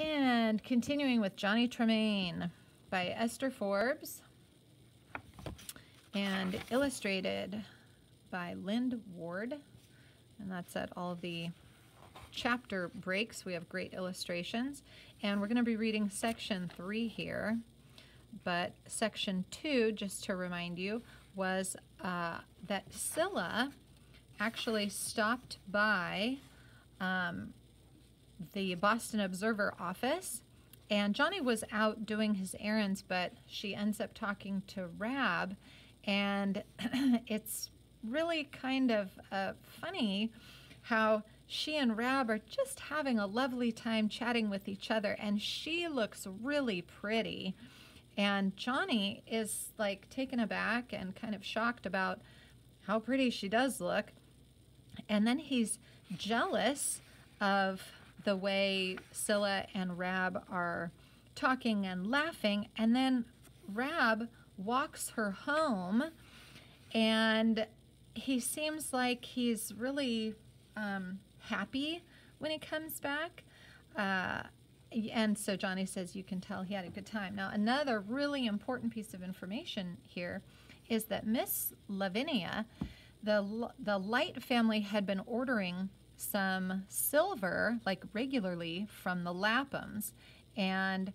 And continuing with Johnny Tremain by Esther Forbes and illustrated by Lynd Ward. And that's at all the chapter breaks. We have great illustrations. And we're going to be reading section three here. But section two, just to remind you, was uh, that Cilla actually stopped by um, the Boston Observer office. And Johnny was out doing his errands, but she ends up talking to Rab. And it's really kind of uh, funny how she and Rab are just having a lovely time chatting with each other. And she looks really pretty. And Johnny is like taken aback and kind of shocked about how pretty she does look. And then he's jealous of the way Cilla and Rab are talking and laughing. And then Rab walks her home and he seems like he's really um, happy when he comes back. Uh, and so Johnny says you can tell he had a good time. Now, another really important piece of information here is that Miss Lavinia, the, the Lyte family had been ordering some silver, like regularly, from the Laphams. And,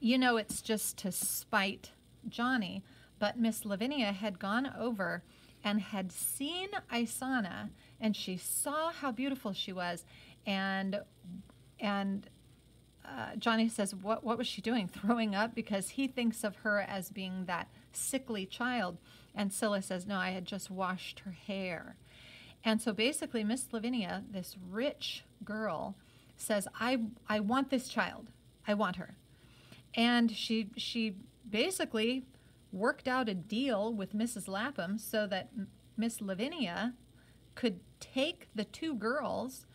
you know, it's just to spite Johnny. But Miss Lavinia had gone over and had seen Isannah, and she saw how beautiful she was. And, and, uh, Johnny says, what, what was she doing? Throwing up? Because he thinks of her as being that sickly child. And Cilla says, No, I had just washed her hair. And so basically, Miss Lavinia, this rich girl, says, I, I want this child. I want her. And she, she basically worked out a deal with Mrs. Lapham so that Miss Lavinia could take the two girls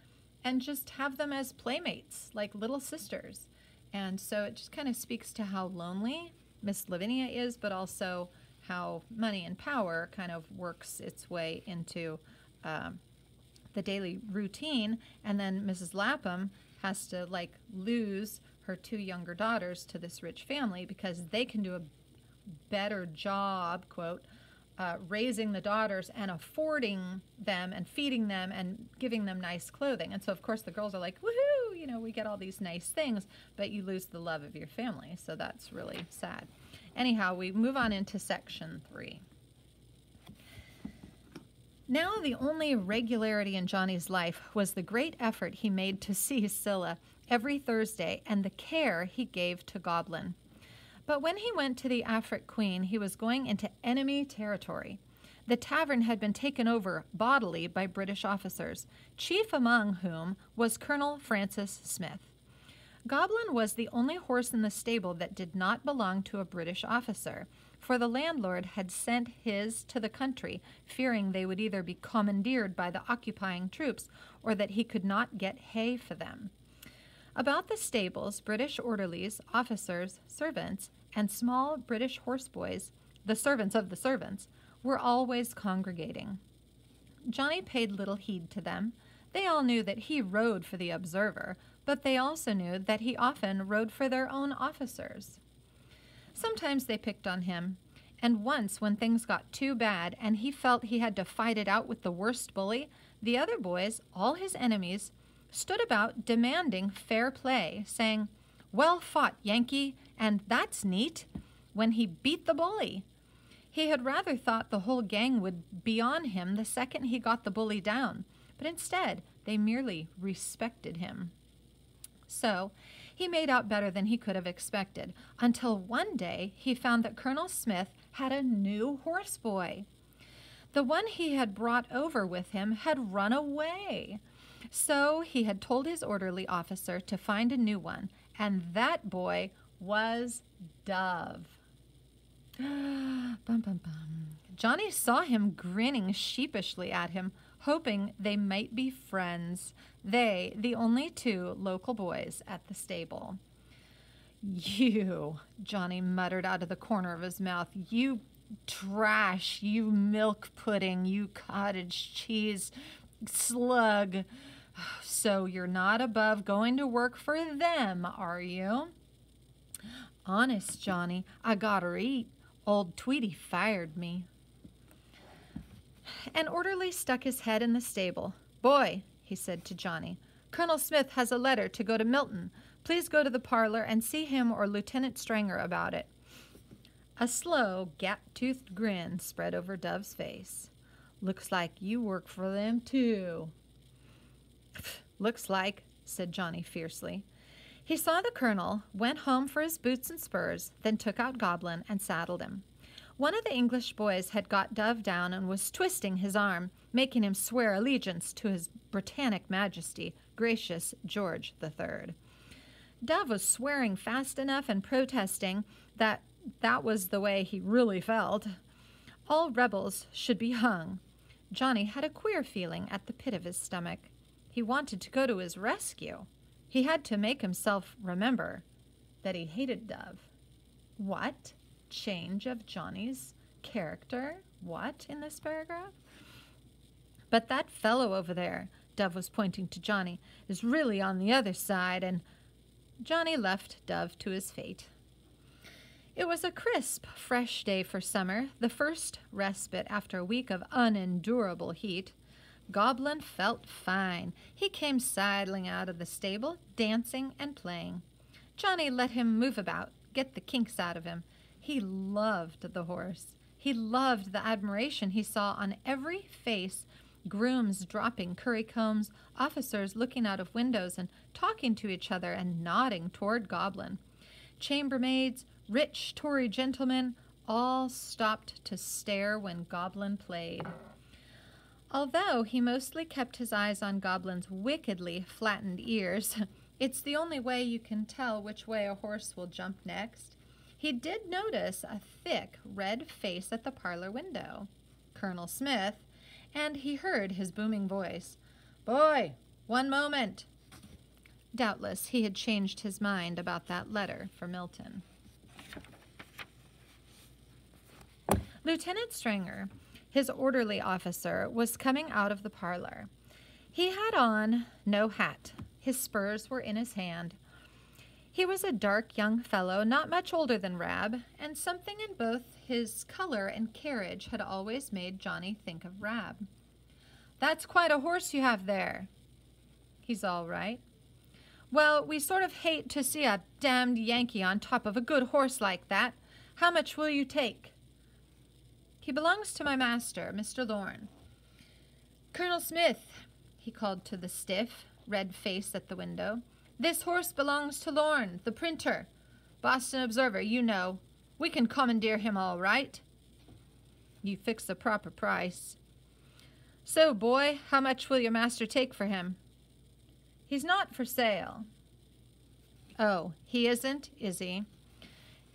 and just have them as playmates, like little sisters. And so it just kind of speaks to how lonely Miss Lavinia is, but also how money and power kind of works its way into um, the daily routine, and then Mrs. Lapham has to like lose her two younger daughters to this rich family because they can do a better job, quote, uh, raising the daughters and affording them and feeding them and giving them nice clothing. And so, of course, the girls are like, woohoo, you know, we get all these nice things, but you lose the love of your family. So that's really sad. Anyhow, we move on into section three. Now, the only regularity in Johnny's life was the great effort he made to see Cilla every Thursday and the care he gave to Goblin. But when he went to the Afric Queen, he was going into enemy territory. The tavern had been taken over bodily by British officers, chief among whom was Colonel Francis Smith. Goblin was the only horse in the stable that did not belong to a British officer, for the landlord had sent his to the country, fearing they would either be commandeered by the occupying troops or that he could not get hay for them. About the stables, British orderlies, officers, servants, and small British horseboys, the servants of the servants, were always congregating. Johnny paid little heed to them. They all knew that he rode for the Observer, but they also knew that he often rode for their own officers. Sometimes they picked on him, and once when things got too bad and he felt he had to fight it out with the worst bully, the other boys, all his enemies, stood about demanding fair play, saying, Well fought, Yankee, and that's neat, when he beat the bully. He had rather thought the whole gang would be on him the second he got the bully down, but instead they merely respected him. So he made out better than he could have expected, until one day he found that Colonel Smith had a new horse boy. The one he had brought over with him had run away. So he had told his orderly officer to find a new one, and that boy was Dove. bum, bum, bum. Johnny saw him grinning sheepishly at him, hoping they might be friends. They, the only two local boys at the stable. You, Johnny muttered out of the corner of his mouth, you trash, you milk pudding, you cottage cheese slug. So you're not above going to work for them, are you? Honest, Johnny, I gotta eat. Old Tweedie fired me. An orderly stuck his head in the stable. Boy, he said to Johnny, Colonel Smith has a letter to go to Milton. Please go to the parlor and see him or Lieutenant Stranger about it. A slow, gap-toothed grin spread over Dove's face. Looks like you work for them, too. Looks like, said Johnny fiercely. He saw the colonel, went home for his boots and spurs, then took out Goblin and saddled him. One of the English boys had got Dove down and was twisting his arm, making him swear allegiance to his Britannic Majesty, gracious George the Third. Dove was swearing fast enough and protesting that that was the way he really felt. All rebels should be hung. Johnny had a queer feeling at the pit of his stomach. He wanted to go to his rescue. He had to make himself remember that he hated Dove. What? Change of Johnny's character? What in this paragraph? But that fellow over there, Dove was pointing to Johnny, is really on the other side, and Johnny left Dove to his fate. It was a crisp, fresh day for summer, the first respite after a week of unendurable heat. Goblin felt fine. He came sidling out of the stable, dancing and playing. Johnny let him move about, get the kinks out of him. He loved the horse. He loved the admiration he saw on every face grooms dropping curry combs, officers looking out of windows and talking to each other and nodding toward Goblin. Chambermaids, rich Tory gentlemen, all stopped to stare when Goblin played. Although he mostly kept his eyes on Goblin's wickedly flattened ears, it's the only way you can tell which way a horse will jump next, he did notice a thick red face at the parlor window. Colonel Smith, and he heard his booming voice. Boy, one moment. Doubtless he had changed his mind about that letter for Milton. Lieutenant Stranger, his orderly officer, was coming out of the parlor. He had on no hat. His spurs were in his hand. He was a dark young fellow, not much older than Rab, and something in both his color and carriage had always made Johnny think of Rab. That's quite a horse you have there. He's all right. Well, we sort of hate to see a damned Yankee on top of a good horse like that. How much will you take? He belongs to my master, Mr. Lorne. Colonel Smith, he called to the stiff, red face at the window. This horse belongs to Lorne, the printer. Boston Observer, you know. We can commandeer him all right. You fix the proper price. So, boy, how much will your master take for him? He's not for sale. Oh, he isn't, is he?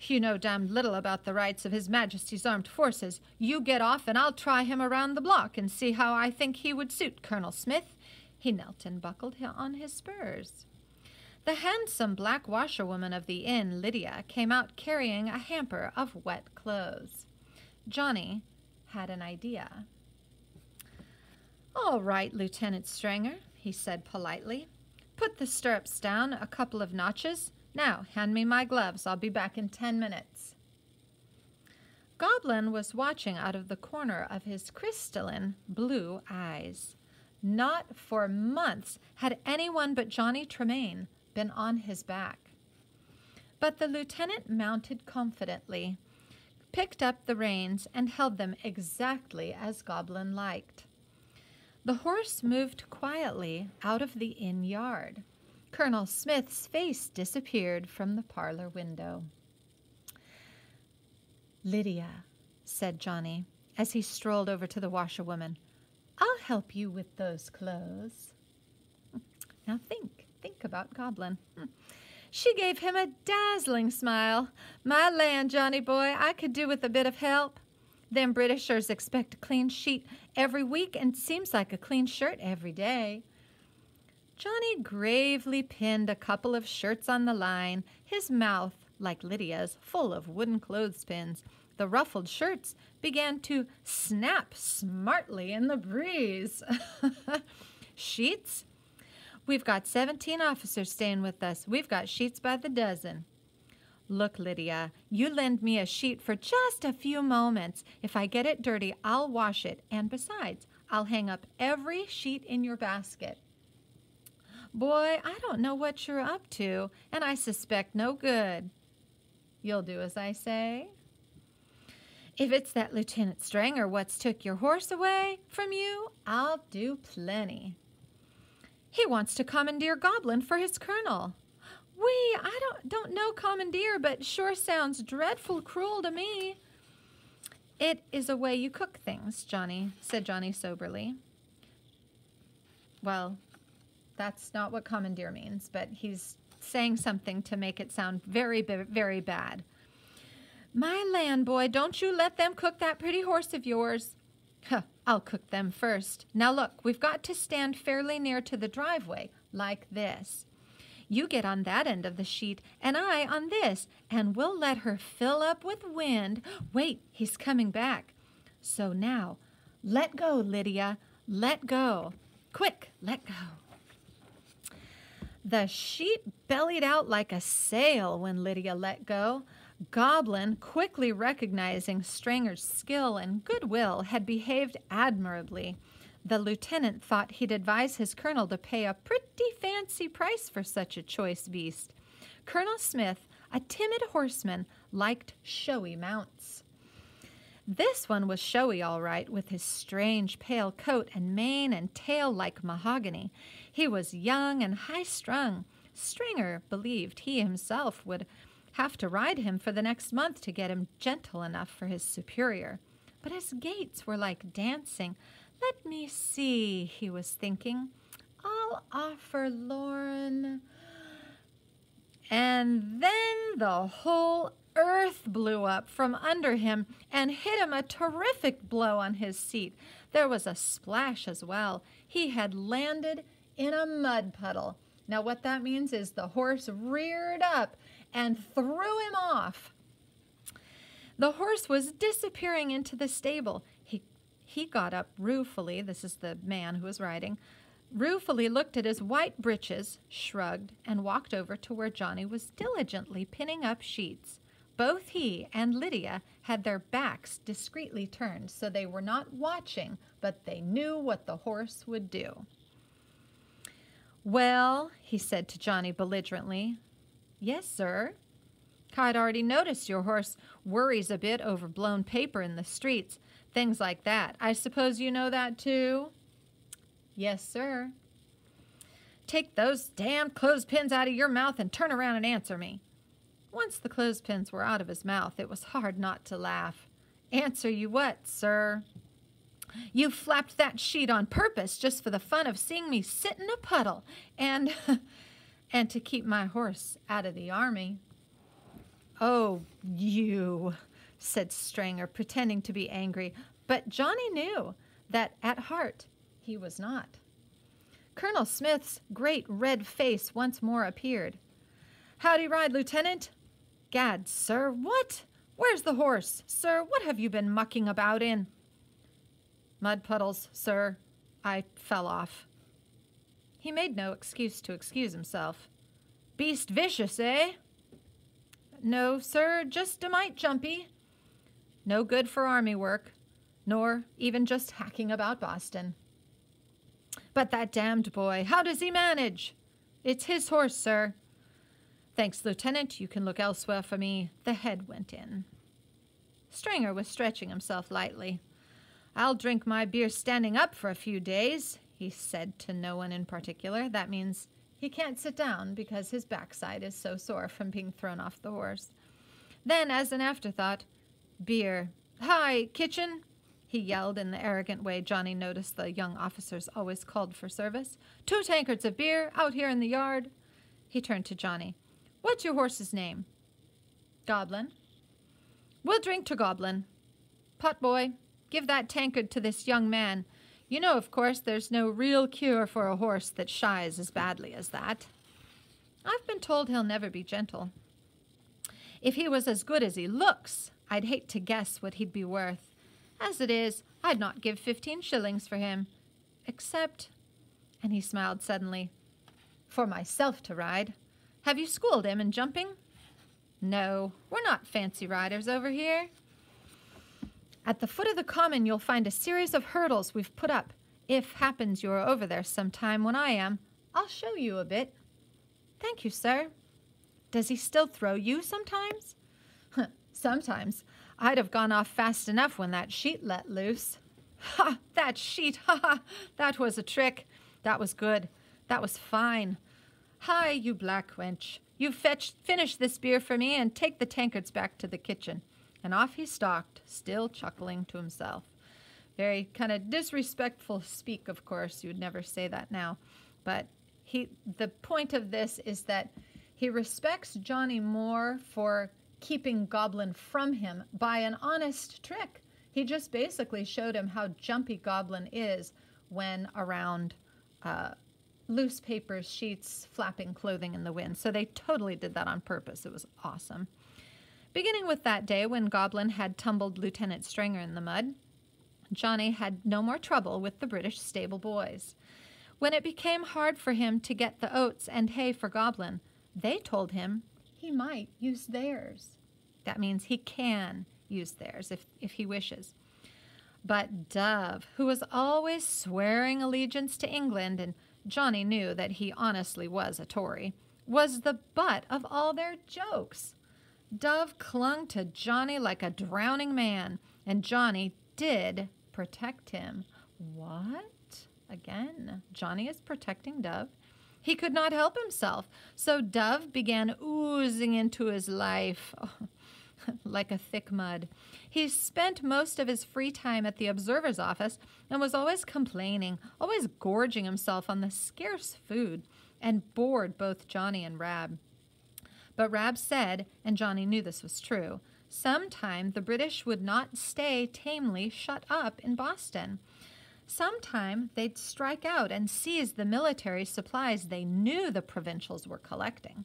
You know damned little about the rights of His Majesty's armed forces. You get off, and I'll try him around the block and see how I think he would suit Colonel Smith. He knelt and buckled on his spurs. The handsome black washerwoman of the inn, Lydia, came out carrying a hamper of wet clothes. Johnny had an idea. All right, Lieutenant Stranger, he said politely. Put the stirrups down a couple of notches now, hand me my gloves. I'll be back in ten minutes. Goblin was watching out of the corner of his crystalline blue eyes. Not for months had anyone but Johnny Tremain been on his back. But the lieutenant mounted confidently, picked up the reins, and held them exactly as Goblin liked. The horse moved quietly out of the inn yard. Colonel Smith's face disappeared from the parlor window. Lydia, said Johnny, as he strolled over to the washerwoman, I'll help you with those clothes. Now think, think about Goblin. Hmm. She gave him a dazzling smile. My land, Johnny boy, I could do with a bit of help. Them Britishers expect a clean sheet every week and seems like a clean shirt every day. Johnny gravely pinned a couple of shirts on the line, his mouth, like Lydia's, full of wooden clothespins. The ruffled shirts began to snap smartly in the breeze. Sheets? We've got 17 officers staying with us. We've got sheets by the dozen. Look, Lydia, you lend me a sheet for just a few moments. If I get it dirty, I'll wash it. And besides, I'll hang up every sheet in your basket. Boy, I don't know what you're up to, and I suspect no good. You'll do as I say? If it's that Lieutenant Stranger what's took your horse away from you, I'll do plenty. He wants to commandeer Goblin for his colonel. We, I don't don't know commandeer, but sure sounds dreadful cruel to me. It is a way you cook things, Johnny, said Johnny soberly. Well, that's not what commandeer means, but he's saying something to make it sound very, very bad. My land, boy, don't you let them cook that pretty horse of yours. Huh, I'll cook them first. Now look, we've got to stand fairly near to the driveway, like this. You get on that end of the sheet, and I on this, and we'll let her fill up with wind. Wait, he's coming back. So now, let go, Lydia. Let go. Quick, let go. The sheet bellied out like a sail when Lydia let go. Goblin, quickly recognizing Stranger's skill and goodwill, had behaved admirably. The lieutenant thought he'd advise his colonel to pay a pretty fancy price for such a choice beast. Colonel Smith, a timid horseman, liked showy mounts. This one was showy, all right, with his strange pale coat and mane and tail like mahogany. He was young and high strung. Stranger believed he himself would have to ride him for the next month to get him gentle enough for his superior. But his gaits were like dancing. Let me see, he was thinking. I'll offer Lorne. And then the whole earth blew up from under him and hit him a terrific blow on his seat. There was a splash as well. He had landed in a mud puddle. Now, what that means is the horse reared up and threw him off. The horse was disappearing into the stable. He, he got up ruefully, this is the man who was riding, ruefully looked at his white breeches, shrugged, and walked over to where Johnny was diligently pinning up sheets. Both he and Lydia had their backs discreetly turned, so they were not watching, but they knew what the horse would do. Well, he said to Johnny belligerently, Yes, sir. I'd already noticed your horse worries a bit over blown paper in the streets, things like that. I suppose you know that too? Yes, sir. Take those damned clothespins out of your mouth and turn around and answer me. Once the clothespins were out of his mouth, it was hard not to laugh. Answer you what, sir? You flapped that sheet on purpose just for the fun of seeing me sit in a puddle and and to keep my horse out of the army. Oh, you, said Stranger, pretending to be angry, but Johnny knew that at heart he was not. Colonel Smith's great red face once more appeared. Howdy ride, Lieutenant? Gad, sir, what? Where's the horse? Sir, what have you been mucking about in? Mud puddles, sir. I fell off. He made no excuse to excuse himself. Beast vicious, eh? No, sir, just a mite jumpy. No good for army work, nor even just hacking about Boston. But that damned boy, how does he manage? It's his horse, sir. Thanks, Lieutenant. You can look elsewhere for me. The head went in. Stranger was stretching himself lightly. I'll drink my beer standing up for a few days, he said to no one in particular. That means he can't sit down because his backside is so sore from being thrown off the horse. Then, as an afterthought, beer. Hi, kitchen! he yelled in the arrogant way Johnny noticed the young officers always called for service. Two tankards of beer out here in the yard. He turned to Johnny. What's your horse's name? Goblin. We'll drink to Goblin. Potboy, give that tankard to this young man. You know, of course, there's no real cure for a horse that shies as badly as that. I've been told he'll never be gentle. If he was as good as he looks, I'd hate to guess what he'd be worth. As it is, I'd not give fifteen shillings for him. Except, and he smiled suddenly, for myself to ride. Have you schooled him in jumping? No, we're not fancy riders over here. At the foot of the common, you'll find a series of hurdles we've put up. If happens you're over there sometime when I am, I'll show you a bit. Thank you, sir. Does he still throw you sometimes? sometimes. I'd have gone off fast enough when that sheet let loose. Ha! That sheet! Ha ha! That was a trick. That was good. That was fine. Hi, you black wench. You fetch finish this beer for me and take the tankards back to the kitchen. And off he stalked, still chuckling to himself. Very kind of disrespectful speak, of course. You would never say that now. But he the point of this is that he respects Johnny more for keeping Goblin from him by an honest trick. He just basically showed him how jumpy Goblin is when around uh, loose papers, sheets, flapping clothing in the wind. So they totally did that on purpose. It was awesome. Beginning with that day when Goblin had tumbled Lieutenant Stranger in the mud, Johnny had no more trouble with the British stable boys. When it became hard for him to get the oats and hay for Goblin, they told him he might use theirs. That means he can use theirs if, if he wishes. But Dove, who was always swearing allegiance to England, and Johnny knew that he honestly was a Tory, was the butt of all their jokes. Dove clung to Johnny like a drowning man, and Johnny did protect him. What? Again, Johnny is protecting Dove. He could not help himself, so Dove began oozing into his life. Like a thick mud. He spent most of his free time at the observer's office and was always complaining, always gorging himself on the scarce food, and bored both Johnny and Rab. But Rab said, and Johnny knew this was true, sometime the British would not stay tamely shut up in Boston. Sometime they'd strike out and seize the military supplies they knew the provincials were collecting.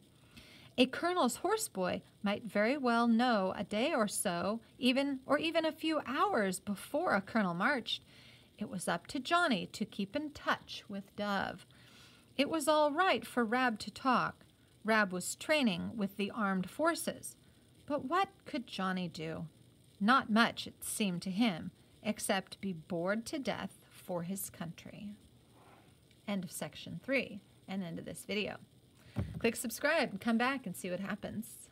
A colonel's horseboy might very well know a day or so, even or even a few hours before a colonel marched. It was up to Johnny to keep in touch with Dove. It was all right for Rab to talk. Rab was training with the armed forces. But what could Johnny do? Not much, it seemed to him, except be bored to death for his country. End of section three and end of this video. Click subscribe and come back and see what happens.